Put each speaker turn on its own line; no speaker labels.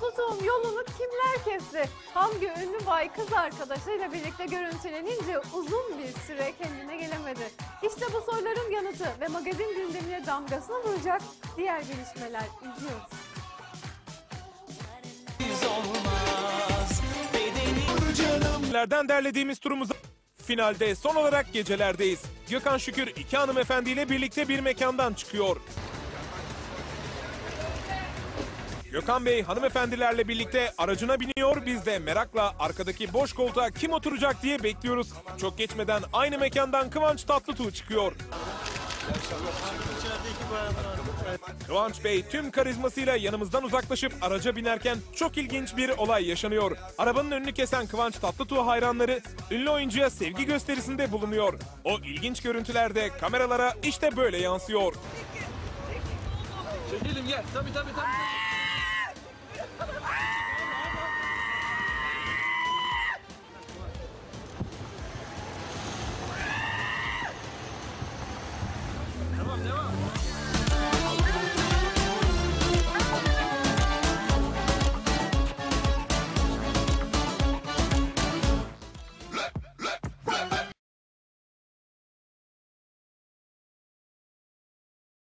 Tatlıtuğ'un yolunu kimler kesti? Hamgi ünlü bay kız arkadaşıyla birlikte görüntülenince uzun bir süre kendine gelemedi. İşte bu soruların yanıtı ve magazin gündemine damgasını vuracak diğer gelişmeler izliyoruz.
Lerden derlediğimiz turumuza finalde son olarak gecelerdeyiz. Gökhan Şükür iki hanımefendiyle birlikte bir mekandan çıkıyor. Gökhan Bey hanımefendilerle birlikte aracına biniyor. Biz de merakla arkadaki boş koltuğa kim oturacak diye bekliyoruz. Çok geçmeden aynı mekandan Kıvanç Tatlıtuğ çıkıyor. Kıvanç Bey tüm karizmasıyla yanımızdan uzaklaşıp araca binerken çok ilginç bir olay yaşanıyor. Arabanın önünü kesen Kıvanç Tatlıtuğ hayranları ünlü oyuncuya sevgi gösterisinde bulunuyor. O ilginç görüntülerde kameralara işte böyle yansıyor.
Çekelim gel. Tabii tabii tabii.